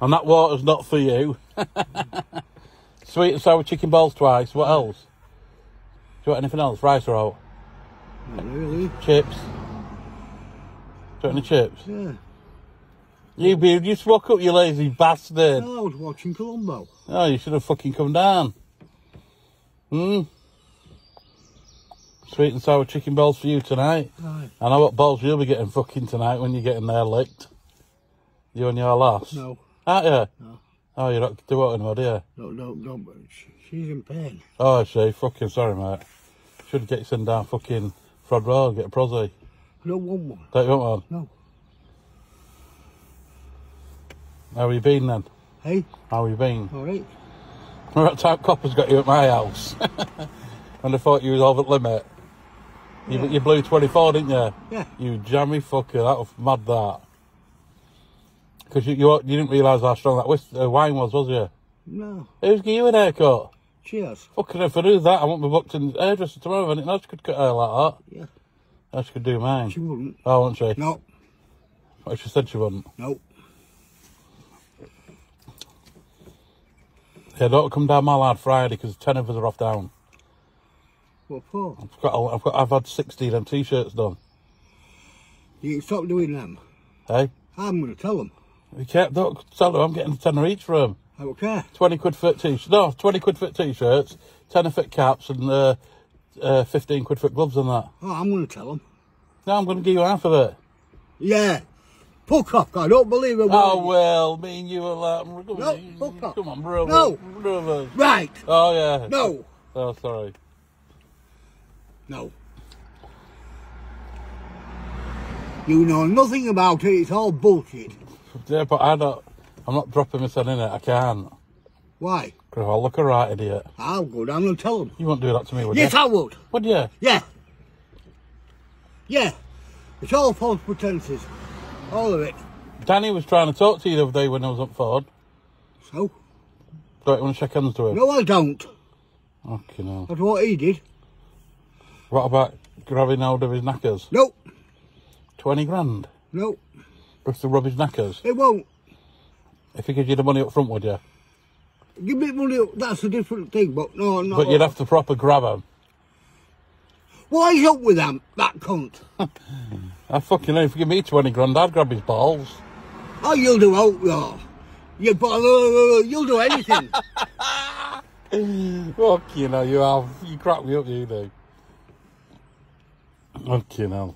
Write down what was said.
And that water's not for you. Sweet and sour chicken balls twice. What else? Do you want anything else? Rice roll? Not really. Chips? Do you want any chips? Yeah. You be, you just woke up, you lazy bastard. No, I was watching Columbo. Oh, you should have fucking come down. Hmm? Sweet and sour chicken balls for you tonight. Right. I know what balls you'll be getting fucking tonight when you're getting there licked. You and your lass. No, Aren't you? No. Oh, you're not doing what anymore, do you? no, no, no. But she's in pain. Oh, I see. Fucking sorry, mate. Should get you sent down fucking Frod Road, get a prosy. I don't want one. Don't you want one? No. How have you been then? Hey, How have you been? all right. Remember that time coppers got you at my house? and I thought you was over the limit. You, Yeah. you blew 24, didn't you? Yeah. You jammy fucker, that was mad that. Because you, you you didn't realise how strong that whis- uh, wine was, was you? No. Who's giving you an haircut? Cheers. Fucking if I do that, I won't be booked in hairdresser tomorrow, and she could cut hair like that. Yeah. Now she could do mine. She wouldn't. Oh, won't she? No, Well, she said she wouldn't. no. Yeah, don't come down my lad Friday because ten of us are off down. What for? I've got, a- I've got, I've had sixty of them t-shirts done. You stop doing them. Hey, I'm going to tell them. You can't don't tell them I'm getting a tenner each for them. I don't care. Twenty quid for t-shirts. No, twenty quid for t-shirts, tenner for caps, and uh, uh, fifteen quid for gloves and that. Oh, I'm going to tell them. No, I'm going to give you half of it. Yeah. Fuck off. I don't believe it. Oh well, me and you are like, No, fuck off. come on, brother. No. brother. Right. Oh yeah. No. Oh sorry. No. You know nothing about it. It's all bullshit. Yeah, but I don't. I'm not dropping my son in it. I can't. Why? Because I'll look a right idiot. I'll go down and tell them. You won't do that to me, would Yes, you? I would. Would you? Yeah. Yeah. It's all false pretenses. All of it. Danny was trying to talk to you the other day when I was up Ford. So? Don't you want to shake hands to him? No, I don't. Okay, no. That's what he did. What about grabbing hold of his knackers? No. 20 grand? No. Just to rub his knackers? It won't. If he gives you the money up front, would you? Give me money. up, That's a different thing, but no, no. But you'd have to proper grab him. Is up with them, that cunt? I fucking know. If you give me 20 grand, I'd grab his balls. Oh, you'll do out, yeah. You, but, uh, you'll do anything. Fuck, you know, you have. You crack me up, you do. Fuck, you know.